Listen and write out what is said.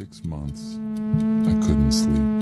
six months, I couldn't sleep.